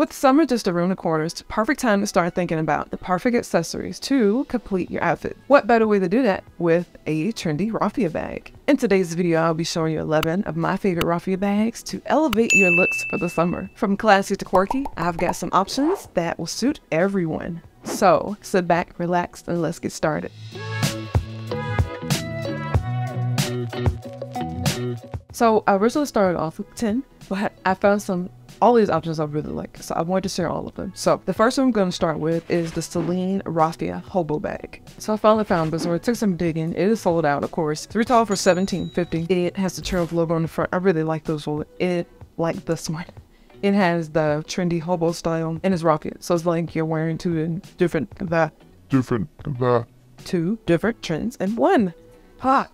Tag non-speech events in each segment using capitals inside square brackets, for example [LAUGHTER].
With summer just around the corner, it's the perfect time to start thinking about the perfect accessories to complete your outfit. What better way to do that with a trendy raffia bag? In today's video, I'll be showing you 11 of my favorite raffia bags to elevate your looks for the summer. From classy to quirky, I've got some options that will suit everyone. So sit back, relax, and let's get started. So I originally started off with 10, but I found some all these options I really like, so I wanted to share all of them. So the first one I'm going to start with is the Celine Raffia Hobo Bag. So I finally found this one. It took some digging. It is sold out, of course. Three tall for $17.50. It has the Trails logo on the front. I really like those. It like this one. It has the trendy hobo style and it's raffia. So it's like you're wearing two different the different the two different trends in one. Ha!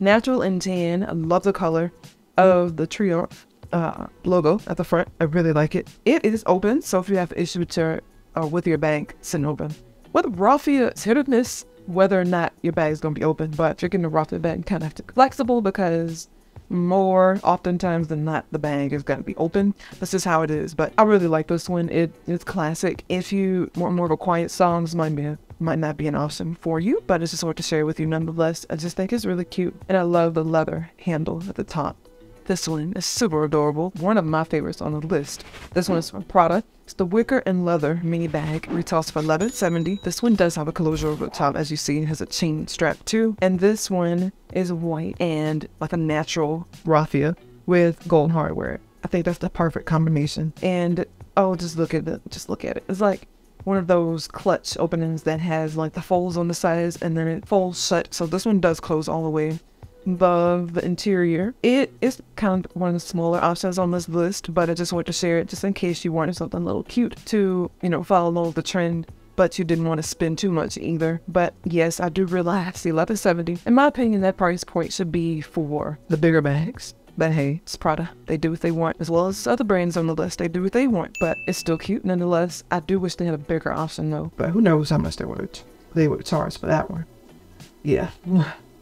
Natural and tan. I love the color of the trio uh, logo at the front. I really like it. It is open, so if you have issue with your uh, with your bag, it's open. With raffia, it's hit or miss whether or not your bag is going to be open. But if you're getting a raffia bag, you kind of have to be flexible because more oftentimes than not, the bag is going to be open. That's just how it is. But I really like this one. It it's classic. If you want more of a quiet song, this might be a, might not be an option for you, but it's just worth to share with you nonetheless. I just think it's really cute, and I love the leather handle at the top. This one is super adorable, one of my favorites on the list. This one is from Prada. It's the wicker and leather mini bag, retails for $11.70. This one does have a closure over the top, as you see, it has a chain strap too. And this one is white and like a natural raffia with gold hardware. I think that's the perfect combination. And oh, just look at it, just look at it. It's like one of those clutch openings that has like the folds on the sides and then it folds shut. So this one does close all the way above the interior. It is kind of one of the smaller options on this list, but I just want to share it just in case you wanted something a little cute to, you know, follow along the trend but you didn't want to spend too much either. But yes, I do realize the 1170. In my opinion, that price point should be for the bigger bags. But hey, it's Prada. They do what they want, as well as other brands on the list. They do what they want, but it's still cute nonetheless. I do wish they had a bigger option though. But who knows how much they would they would charge for that one. Yeah.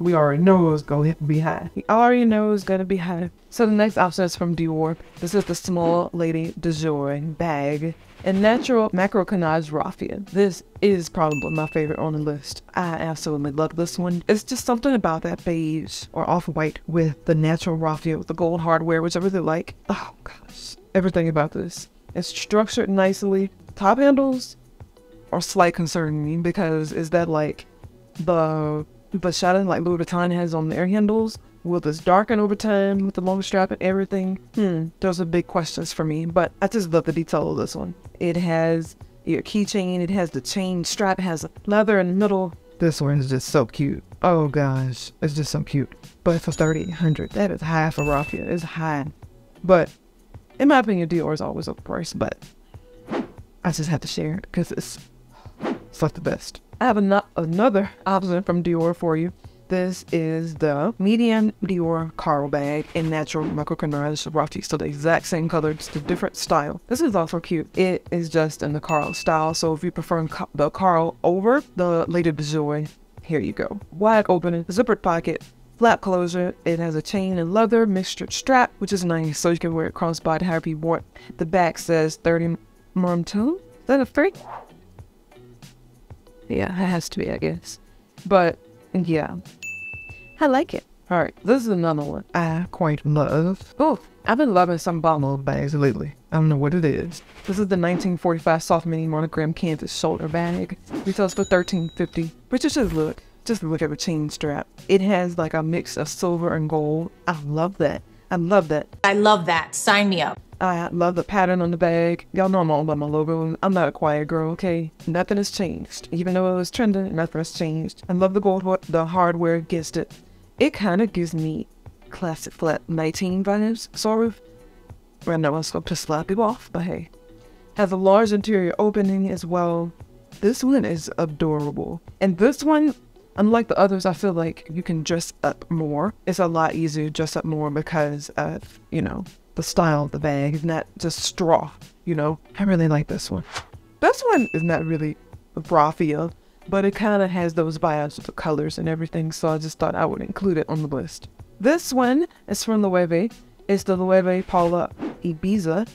We already know it's to be high. We already know it's to be high. So the next option is from Dior. This is the Small Lady D-Joy bag and natural macrocannage raffia. This is probably my favorite on the list. I absolutely love this one. It's just something about that beige or off-white with the natural raffia with the gold hardware, which I really like. Oh gosh, everything about this. It's structured nicely. Top handles are slight concerning because is that like the but Chanel, like Louis Vuitton has on their handles, will this darken over time with the long strap and everything? Hmm, those are big questions for me, but I just love the detail of this one. It has your keychain, it has the chain strap, it has leather in the middle. This one is just so cute. Oh gosh, it's just so cute. But for 3800 that is high for raffia. It's high. But in my opinion, Dior is always overpriced, but I just have to share it because it's, it's like the best. I have an another option from Dior for you. This is the medium Dior Caro bag in natural microcanage raffia. So the exact same color, just a different style. This is also cute. It is just in the Caro style. So if you prefer the Caro over the Lady de here you go. Wide opening, zippered pocket, flap closure. It has a chain and leather mixtured strap, which is nice. So you can wear it crossbody however you want. The back says 30 Montaigne. Is that a three? Yeah, it has to be, I guess. But, yeah. I like it. Alright, this is another one I quite love. Oh, I've been loving some bottle bags lately. I don't know what it is. This is the 1945 Soft Mini Monogram Canvas Shoulder Bag. Retails for $13.50. But just look. Just look at the chain strap. It has like a mix of silver and gold. I love that. I love that. I love that. Sign me up. I love the pattern on the bag. Y'all know I'm all about my logo. I'm not a quiet girl, okay? Nothing has changed. Even though it was trending, nothing has changed. I love the gold, the hardware against it. It kind of gives me classic flat 19 vibes, sort of. I know I'm supposed to slap you off, but hey. Has a large interior opening as well. This one is adorable. And this one, unlike the others, I feel like you can dress up more. It's a lot easier to dress up more because of, you know, the style of the bag is not just straw, you know? I really like this one. This one is not really raffia, but it kind of has those vibes with the colors and everything, so I just thought I would include it on the list. This one is from Loewe. It's the Loewe Paula Ibiza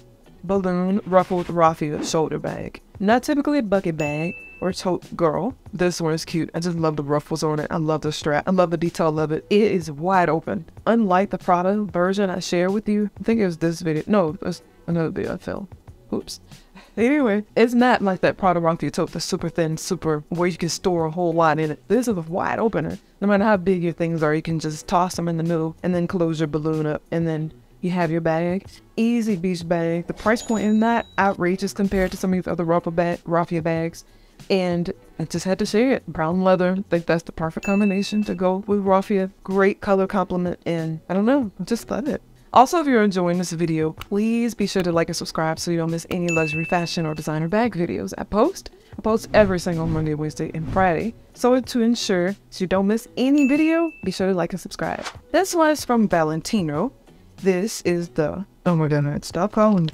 balloon ruffled raffia shoulder bag. Not typically a bucket bag or tote girl. This one is cute. I just love the ruffles on it. I love the strap. I love the detail of it. It is wide open. Unlike the Prada version I shared with you, I think it was this video. No, it was another video I filmed. Oops. [LAUGHS] Anyway, it's not like that Prada Raffia tote, the super thin, super, where you can store a whole lot in it. This is a wide opener. No matter how big your things are, you can just toss them in the middle and then close your balloon up and then you have your bag. Easy beach bag. The price point is not outrageous compared to some of these other raffia, bag, raffia bags. And I just had to share it. Brown leather. I think that's the perfect combination to go with raffia. Great color complement. And I don't know, I just love it. Also, if you're enjoying this video, please be sure to like and subscribe so you don't miss any luxury fashion or designer bag videos I post. I post every single Monday, Wednesday, and Friday. So to ensure so you don't miss any video, be sure to like and subscribe. This one is from Valentino. This is the oh my god, stop calling.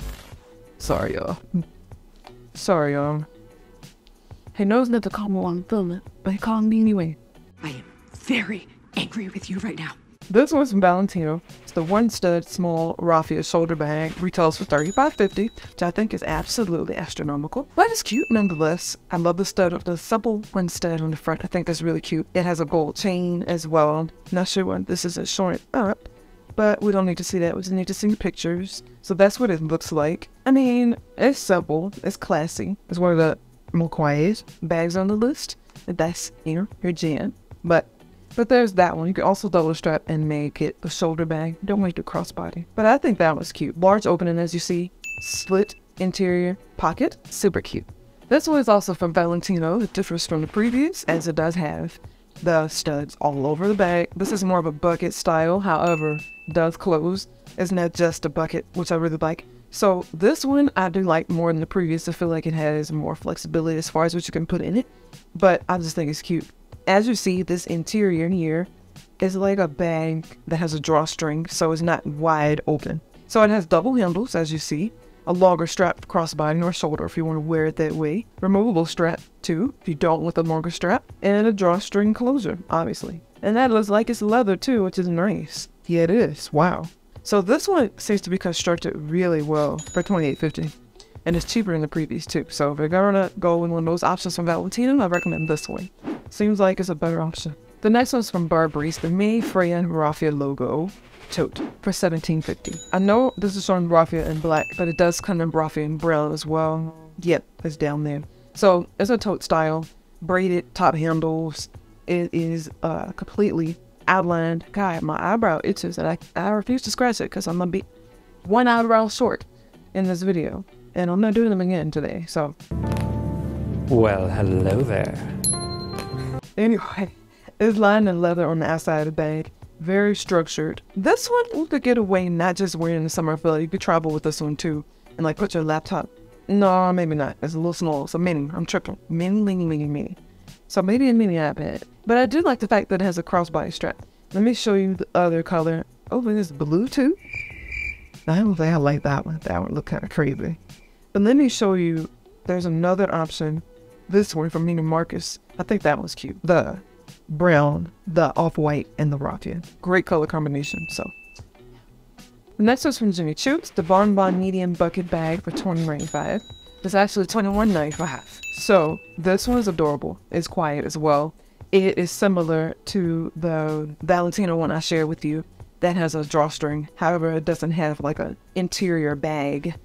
Sorry, y'all. Sorry, y'all. He knows not to call me while I'm filming, but he called me anyway. I am very angry with you right now. This one's from Valentino. It's the one stud small raffia shoulder bag. Retails for $35.50, which I think is absolutely astronomical. But it's cute nonetheless. I love the stud, of the supple one stud on the front. I think that's really cute. It has a gold chain as well. Not sure what this is a short up, but we don't need to see that. We just need to see the pictures. So that's what it looks like. I mean, it's simple. It's classy. It's one of the more quiet bags on the list. That's, know, your jam. But but there's that one. You can also double strap and make it a shoulder bag. Don't make it crossbody. But I think that was cute. Large opening as you see. Slit interior pocket. Super cute. This one is also from Valentino. It differs from the previous as it does have the studs all over the bag. This is more of a bucket style, however, does close. It's not just a bucket, which I really like. So this one I do like more than the previous. I feel like it has more flexibility as far as what you can put in it. But I just think it's cute. As you see, this interior here is like a bag that has a drawstring, so it's not wide open. So it has double handles, as you see, a longer strap crossbody or shoulder if you want to wear it that way, removable strap too, if you don't want a longer strap, and a drawstring closure, obviously. And that looks like it's leather too, which is nice. Yeah, it is. Wow. So this one seems to be constructed really well for 28.50 and it's cheaper than the previous too. So if you're gonna go with one of those options from Valentino, I recommend this one. Seems like it's a better option. The next one's from Burberry's, the May Freya and Raffia logo tote for 17.50. I know this is showing Raffia in black, but it does come in Raffia in brown as well. Yep, it's down there. So it's a tote style, braided top handles. It is uh, completely outlined. God, my eyebrow itches and I, I refuse to scratch it because I'm gonna be one eyebrow short in this video. And I'm not doing them again today, so. Well, hello there. Anyway, it's lined in leather on the outside of the bag. Very structured. This one, you could get away not just wearing in the summer filler. You could travel with this one too. And like put your laptop. No, maybe not. It's a little small. It's a mini. I'm tripping. Mini, mini, mini, mini. So maybe a mini iPad. But I do like the fact that it has a crossbody strap. Let me show you the other color. Oh, it is blue too? I don't think I like that one. That one look kind of crazy. But let me show you, there's another option. This one from Neiman Marcus. I think that one's cute. The brown, the off-white, and the raffia. Great color combination, so. The next one's from Jimmy Choo's, the Bon Bon Medium Bucket Bag for $20.95. It's actually $21.95. So, this one is adorable. It's quiet as well. It is similar to the Valentino one I shared with you that has a drawstring. However, it doesn't have like an interior bag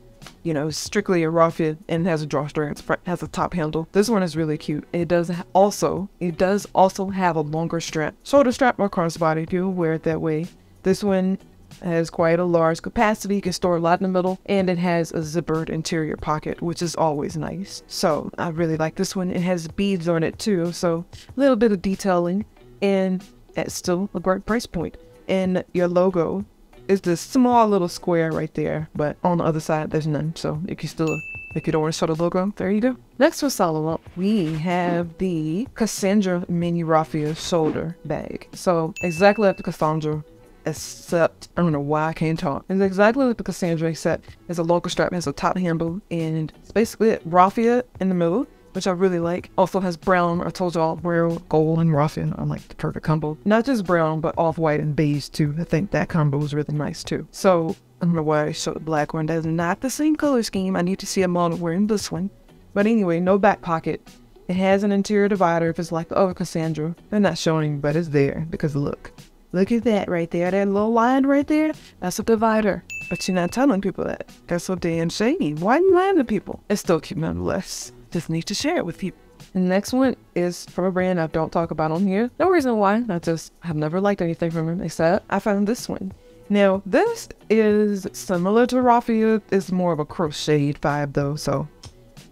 you know, strictly a raffia and has a drawstring. It has a top handle. This one is really cute. It does also, it does also have a longer strap, shoulder strap or crossbody if you wear it that way. This one has quite a large capacity. You can store a lot in the middle, and it has a zippered interior pocket, which is always nice. So I really like this one. It has beads on it too, so a little bit of detailing, and it's still a great price point. And your logo is this small little square right there, but on the other side there's none. So if you still don't want to show the logo, there you go. Next for follow up, we have the Cassandra Mini Raffia shoulder bag. So exactly like the Cassandra, except I don't know why I can't talk. It's exactly like the Cassandra, except it's a longer strap, has a top handle, and it's basically it. Raffia in the middle, which I really like. Also has brown, I told y'all, brown, gold, and raffia. I like the perfect combo. Not just brown, but off-white and beige too. I think that combo is really nice too. So I don't know why I showed the black one. That is not the same color scheme. I need to see a model wearing this one. But anyway, no back pocket. It has an interior divider if it's like the other Cassandra. They're not showing, but it's there because look. Look at that right there. That little line right there. That's a divider. But you're not telling people that. That's so damn shady. Why are you lying to people? It's still cute nonetheless. Just need to share it with people. The next one is from a brand I don't talk about on here. No reason why. I just have never liked anything from them except I found this one. Now, this is similar to Raffia. It's more of a crocheted vibe though, so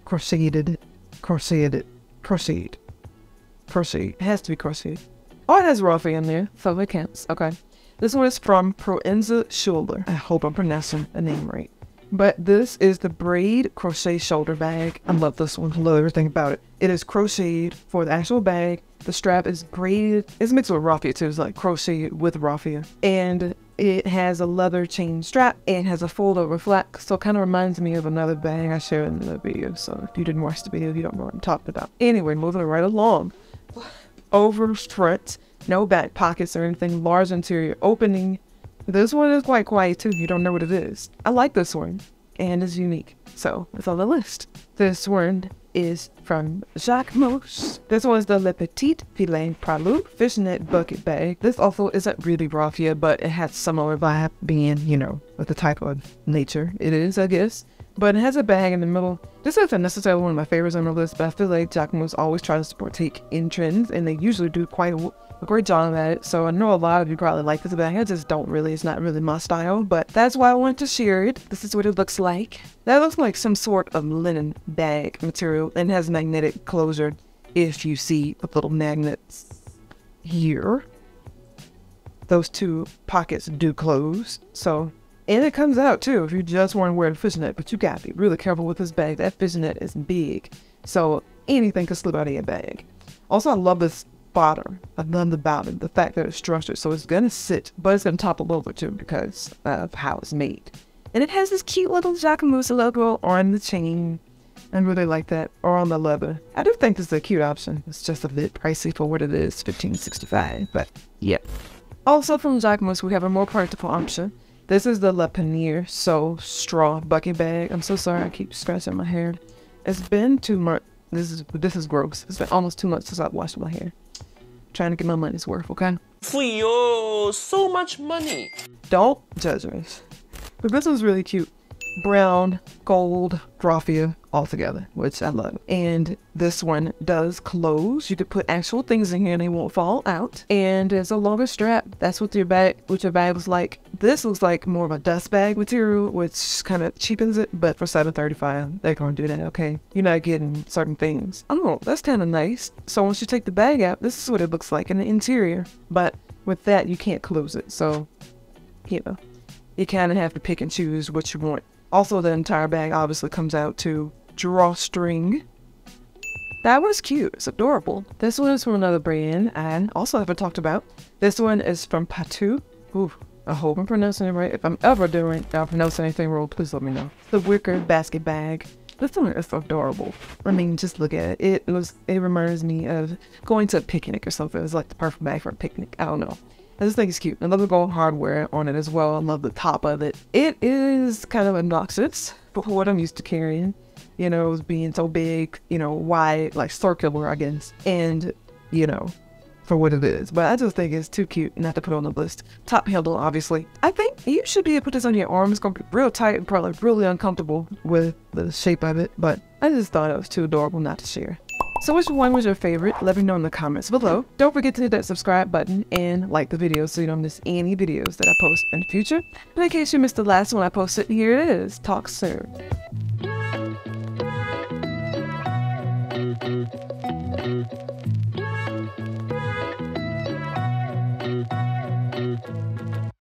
crocheted, crocheted, crocheted, crocheted. It has to be crocheted. Oh, it has Raffia in there, so it counts. Okay. This one is from Proenza Schouler. I hope I'm pronouncing the name right. But this is the braid crochet shoulder bag. I love this one. I love everything about it. It is crocheted for the actual bag. The strap is braided. It's mixed with raffia too. It's like crocheted with raffia. And it has a leather chain strap and has a fold over flap. So it kind of reminds me of another bag I shared in the video. So if you didn't watch the video, you don't know what I'm talking about. Anyway, moving right along. Over front, no back pockets or anything. Large interior opening this one is quite quiet too. You don't know what it is. I like this one and it's unique. So it's on the list. This one is from Jacquemus. This one is the Le Petit Filet Poilu fishnet bucket bag. This also isn't really raffia, but it has similar vibe being, you know, with the type of nature it is, I guess. But it has a bag in the middle. This isn't necessarily one of my favorites on the list, but I feel like Jacquemus always tries to support take in trends, and they usually do quite a a great job at it. So I know a lot of you probably like this bag. I just don't really. It's not really my style, but that's why I wanted to share it. This is what it looks like. That looks like some sort of linen bag material and has magnetic closure if you see the little magnets here. Those two pockets do close. So, and it comes out too if you just want to wear the fishnet, but you gotta be really careful with this bag. That fishnet is big. So anything could slip out of your bag. Also, I love this bottom. I love the bottom, the fact that it's structured. So it's gonna sit, but it's gonna topple over too because of how it's made. And it has this cute little Jacquemus logo on the chain. I really like that. Or on the leather. I do think this is a cute option. It's just a bit pricey for what it is, fifteen sixty five. But yeah. Also from Jacquemus, we have a more practical option. This is the Le Panier So Straw Bucket Bag. I'm so sorry I keep scratching my hair. It's been two months. This is this is gross. It's been almost two months since I've washed my hair trying to get my money's worth, okay? Fio, so much money. Don't judge me. But this was really cute brown, gold, raffia all together, which I love. And this one does close. You could put actual things in here and they won't fall out. And it's a longer strap. That's what your bag, what your bag was like. This looks like more of a dust bag material, which kind of cheapens it. But for 735 they're to do that, okay? You're not getting certain things. Oh, that's kind of nice. So once you take the bag out, this is what it looks like in the interior. But with that, you can't close it. So, you know, you kind of have to pick and choose what you want. Also, the entire bag obviously comes out to drawstring. That was cute. It's adorable. This one is from another brand and also haven't talked about. This one is from Patou. Ooh, I hope I'm pronouncing it right. If I'm ever doing, if I pronounce anything wrong, please let me know. The wicker basket bag. This one is adorable. I mean, just look at it. It was. It reminds me of going to a picnic or something. It's like the perfect bag for a picnic. I don't know. This thing is cute. I love the gold hardware on it as well. I love the top of it. It is kind of obnoxious for what I'm used to carrying. You know, being so big, you know, wide, like circular, I guess. And, you know, for what it is. But I just think it's too cute not to put on the list. Top handle, obviously. I think you should be able to put this on your arm. It's going to be real tight and probably really uncomfortable with the shape of it. But I just thought it was too adorable not to share. So which one was your favorite? Let me know in the comments below. Don't forget to hit that subscribe button and like the video so you don't miss any videos that I post in the future. And in case you missed the last one I posted, here it is. Talk soon.